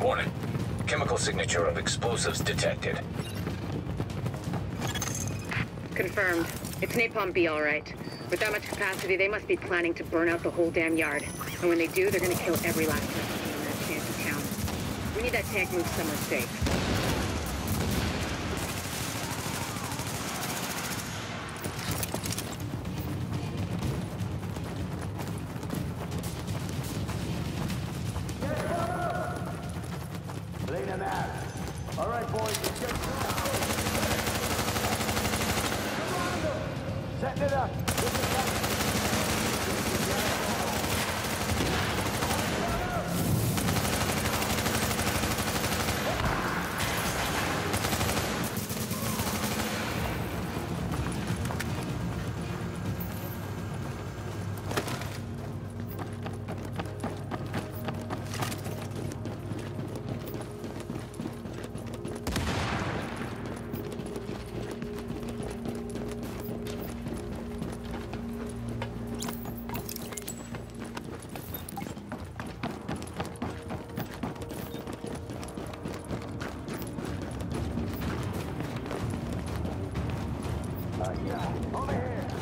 Warning. Chemical signature of explosives detected. Confirmed. It's Napalm B all right. With that much capacity, they must be planning to burn out the whole damn yard. And when they do, they're gonna kill every last person in that shanty town. We need that tank moved somewhere safe. All right, boys, let's get Setting it up. Over here.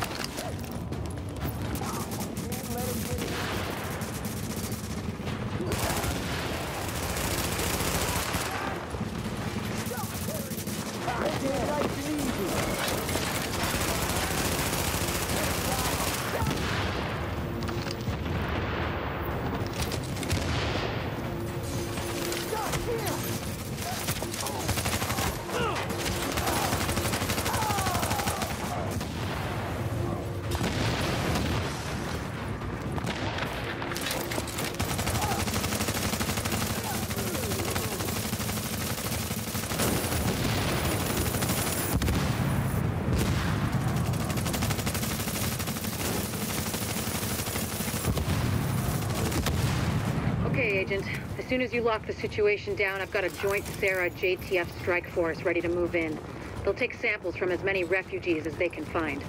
Agent. As soon as you lock the situation down, I've got a joint CERA JTF strike force ready to move in. They'll take samples from as many refugees as they can find.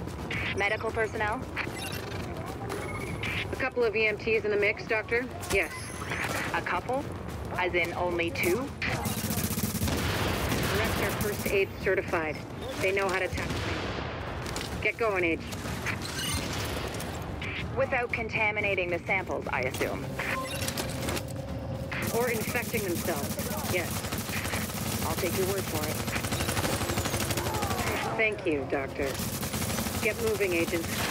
Medical personnel? A couple of EMTs in the mix, Doctor? Yes. A couple? As in only two? The rest are first aid certified. They know how to tackle things. Get going, Age. Without contaminating the samples, I assume. Or infecting themselves. Yes. I'll take your word for it. Thank you, Doctor. Get moving, agents.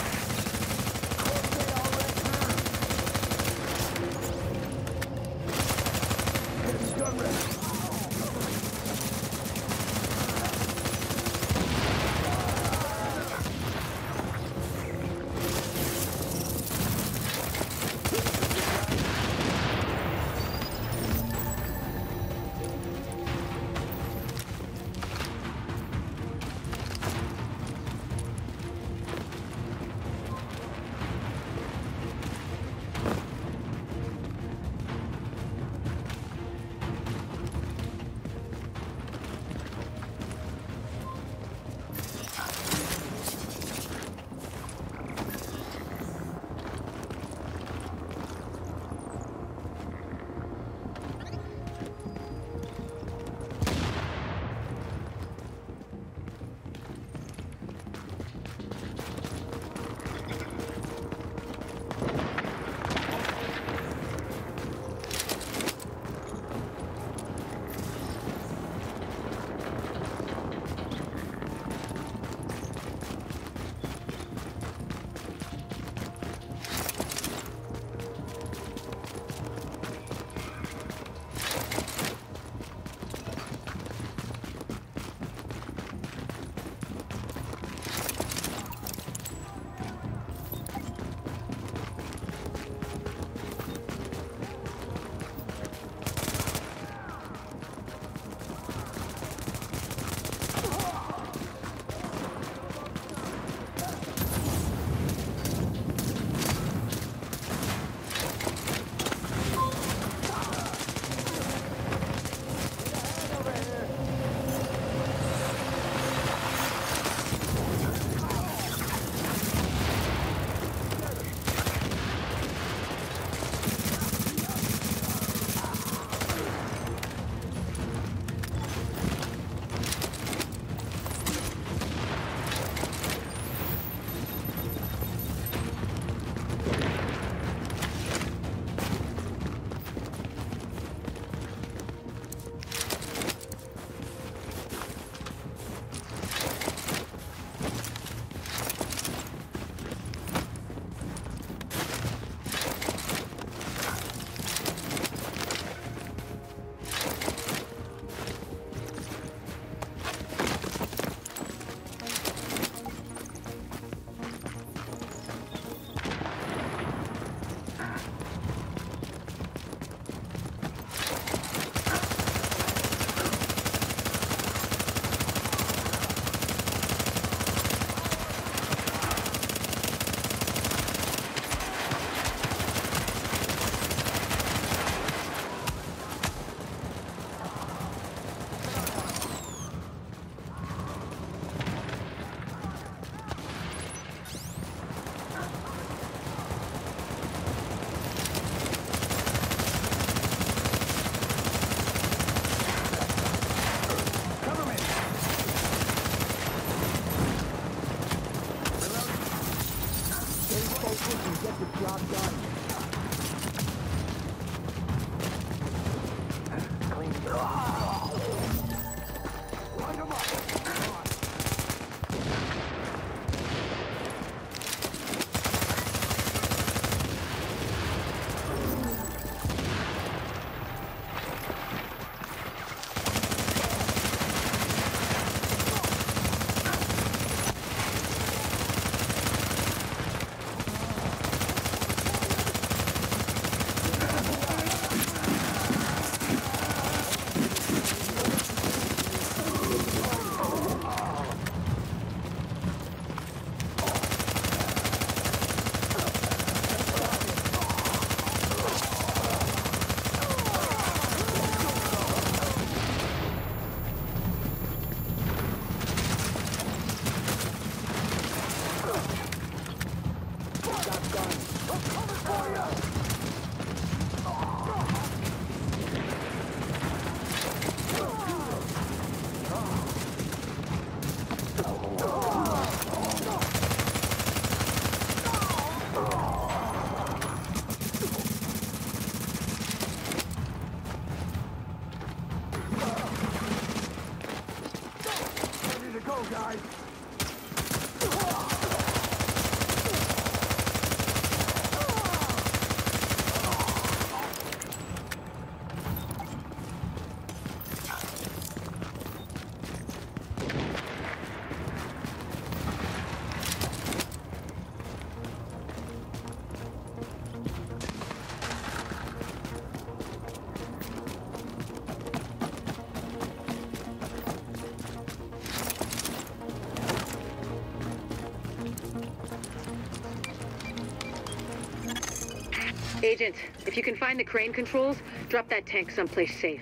Agent, if you can find the crane controls, drop that tank someplace safe.